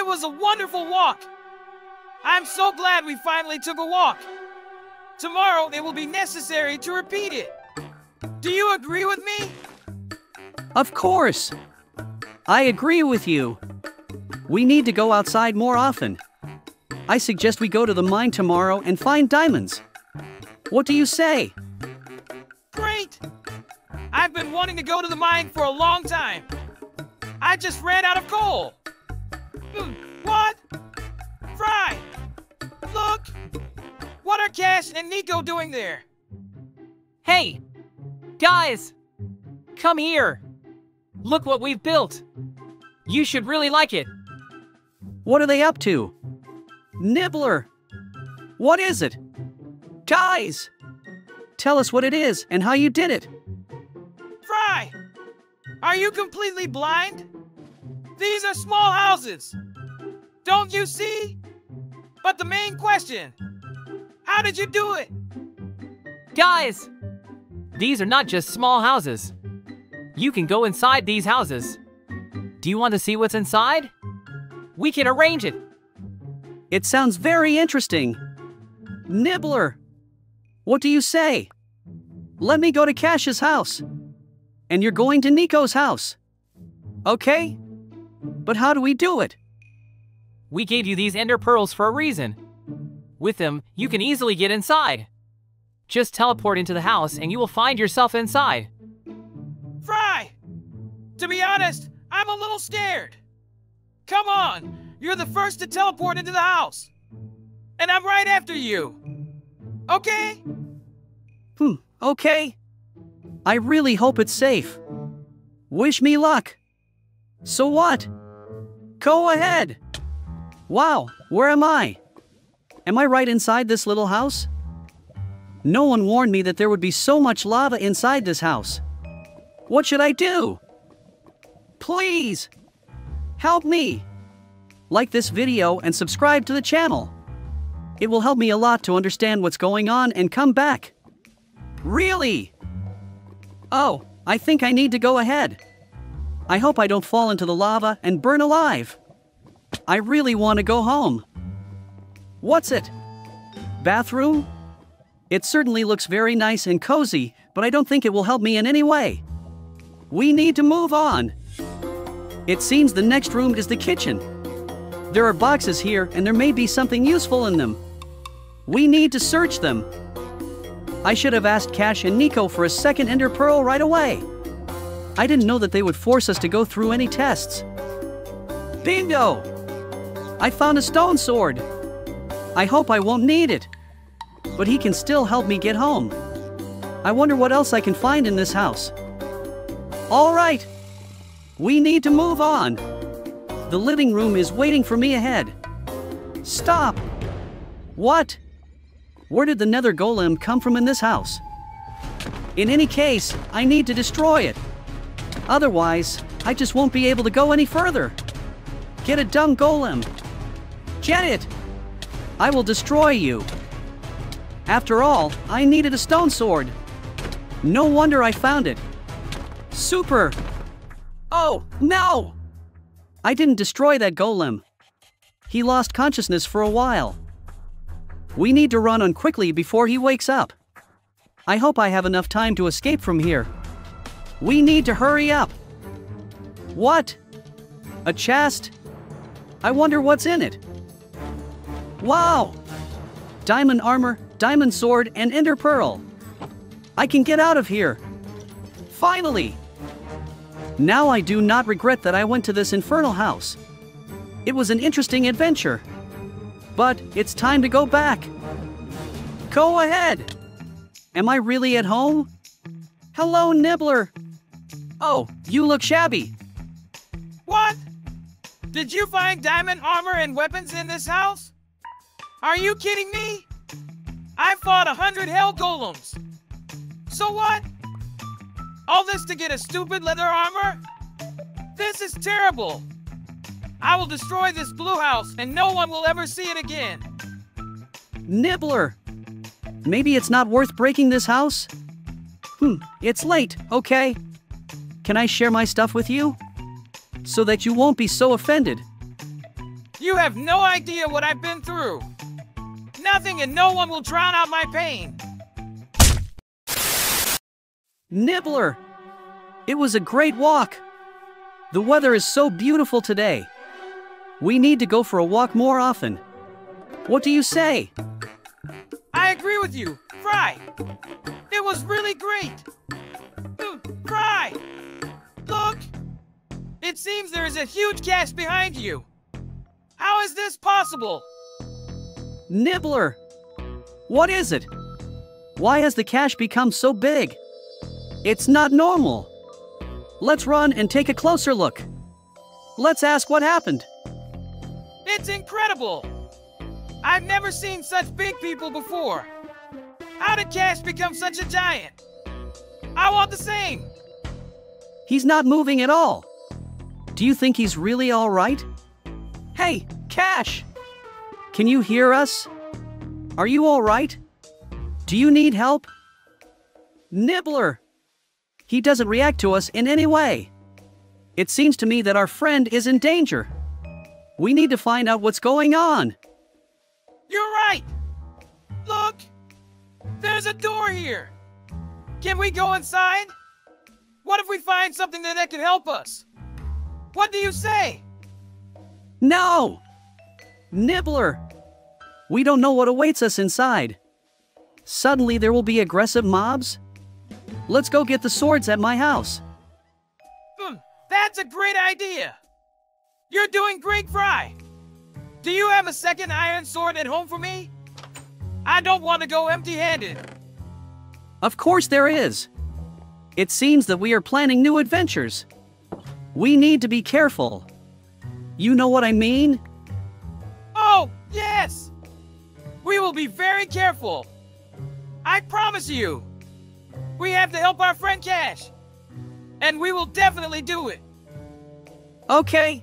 It was a wonderful walk. I'm so glad we finally took a walk. Tomorrow it will be necessary to repeat it. Do you agree with me? Of course. I agree with you. We need to go outside more often. I suggest we go to the mine tomorrow and find diamonds. What do you say? Great! I've been wanting to go to the mine for a long time. I just ran out of coal. Hmm, What? Fry! Look! What are Cash and Nico doing there? Hey! Guys! Come here! Look what we've built! You should really like it. What are they up to? Nibbler! What is it? Guys! Tell us what it is and how you did it. Fry! Are you completely blind? These are small houses. Don't you see? But the main question how did you do it? Guys! These are not just small houses. You can go inside these houses. Do you want to see what's inside? We can arrange it. It sounds very interesting. Nibbler! What do you say? Let me go to Cash's house. And you're going to Nico's house. Okay? But how do we do it? We gave you these ender pearls for a reason. With them, you can easily get inside. Just teleport into the house and you will find yourself inside. Fry! To be honest, I'm a little scared. Come on, you're the first to teleport into the house. And I'm right after you. Okay? Hmm, okay. I really hope it's safe. Wish me luck. So what? Go ahead. Wow, where am I? Am I right inside this little house? No one warned me that there would be so much lava inside this house. What should I do? Please! Help me! Like this video and subscribe to the channel. It will help me a lot to understand what's going on and come back. Really? Oh, I think I need to go ahead. I hope I don't fall into the lava and burn alive. I really want to go home. What's it? Bathroom? It certainly looks very nice and cozy, but I don't think it will help me in any way. We need to move on. It seems the next room is the kitchen. There are boxes here, and there may be something useful in them. We need to search them. I should have asked Cash and Nico for a second Ender Pearl right away. I didn't know that they would force us to go through any tests. Bingo! I found a stone sword. I hope I won't need it. But he can still help me get home. I wonder what else I can find in this house. All right. We need to move on. The living room is waiting for me ahead. Stop! What? Where did the nether golem come from in this house? In any case, I need to destroy it. Otherwise, I just won't be able to go any further. Get a dung golem. Get it! I will destroy you. After all, I needed a stone sword. No wonder I found it. Super! Oh, no! I didn't destroy that golem. He lost consciousness for a while. We need to run on quickly before he wakes up. I hope I have enough time to escape from here. We need to hurry up. What? A chest? I wonder what's in it. Wow! Diamond armor, diamond sword, and ender pearl. I can get out of here. Finally! Now I do not regret that I went to this infernal house. It was an interesting adventure. But it's time to go back. Go ahead! Am I really at home? Hello, Nibbler! Oh, you look shabby. What? Did you find diamond armor and weapons in this house? Are you kidding me? I fought a hundred hell golems. So what? All this to get a stupid leather armor? This is terrible. I will destroy this blue house and no one will ever see it again. Nibbler! Maybe it's not worth breaking this house? Hmm, it's late, okay? Can I share my stuff with you? So that you won't be so offended. You have no idea what I've been through. Nothing and no one will drown out my pain. Nibbler! It was a great walk. The weather is so beautiful today. We need to go for a walk more often. What do you say? I agree with you, Fry. It was really great. Fry! It seems there is a huge Cash behind you. How is this possible? Nibbler! What is it? Why has the Cash become so big? It's not normal. Let's run and take a closer look. Let's ask what happened. It's incredible! I've never seen such big people before. How did Cash become such a giant? I want the same. He's not moving at all. Do you think he's really all right? Hey, Cash! Can you hear us? Are you all right? Do you need help? Nibbler! He doesn't react to us in any way. It seems to me that our friend is in danger. We need to find out what's going on. You're right. Look, there's a door here. Can we go inside? What if we find something that, that can help us? What do you say? No! Nibbler! We don't know what awaits us inside. Suddenly there will be aggressive mobs? Let's go get the swords at my house. Hmm, that's a great idea. You're doing great, Fry. Do you have a second iron sword at home for me? I don't want to go empty-handed. Of course there is. It seems that we are planning new adventures. We need to be careful. You know what I mean? Oh, yes! We will be very careful. I promise you. We have to help our friend Cash. And we will definitely do it. Okay.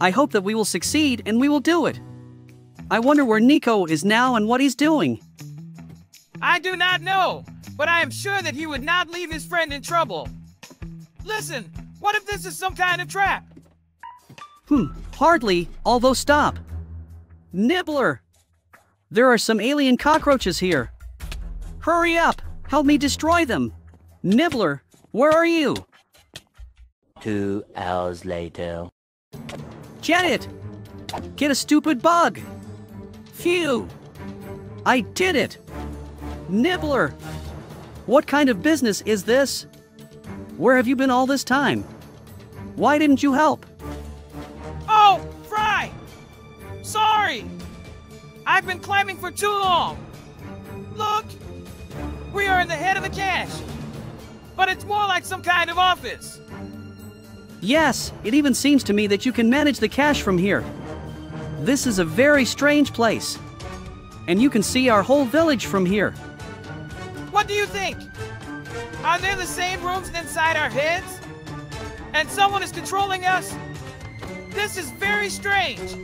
I hope that we will succeed and we will do it. I wonder where Nico is now and what he's doing. I do not know, but I am sure that he would not leave his friend in trouble. Listen, what if this is some kind of trap? Hmm, hardly, although stop. Nibbler! There are some alien cockroaches here. Hurry up! Help me destroy them! Nibbler, where are you? Two hours later. Get it! Get a stupid bug! Phew! I did it! Nibbler! What kind of business is this? Where have you been all this time? Why didn't you help? Oh, Fry! Sorry! I've been climbing for too long. Look! We are in the head of the Cash. But it's more like some kind of office. Yes, it even seems to me that you can manage the Cash from here. This is a very strange place. And you can see our whole village from here. What do you think? Are there the same rooms inside our heads? And someone is controlling us? This is very strange.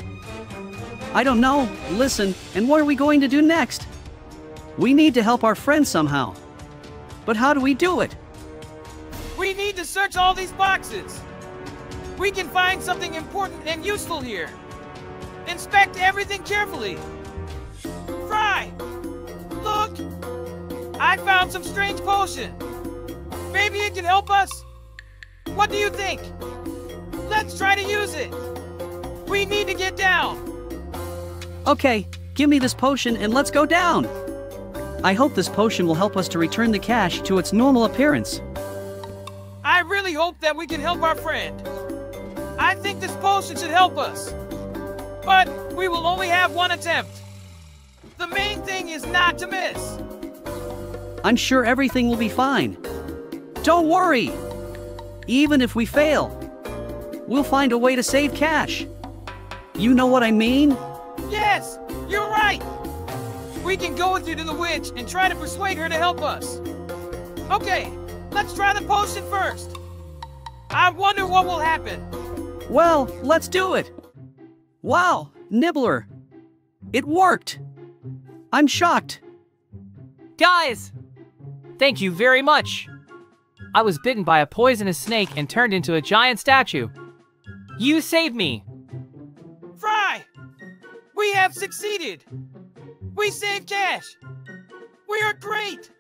I don't know. Listen, and what are we going to do next? We need to help our friend somehow. But how do we do it? We need to search all these boxes. We can find something important and useful here. Inspect everything carefully. Fry! Look! I found some strange potion. Maybe it can help us? What do you think? Let's try to use it. We need to get down. Okay, give me this potion and let's go down. I hope this potion will help us to return the Cash to its normal appearance. I really hope that we can help our friend. I think this potion should help us. But we will only have one attempt. The main thing is not to miss. I'm sure everything will be fine. Don't worry! Even if we fail, we'll find a way to save Cash. You know what I mean? Yes, you're right. We can go with you to the witch and try to persuade her to help us. Okay, let's try the potion first. I wonder what will happen. Well, let's do it. Wow, Nibbler. It worked. I'm shocked. Guys! Thank you very much. I was bitten by a poisonous snake and turned into a giant statue. You saved me. Fry! We have succeeded. We saved Cash. We are great.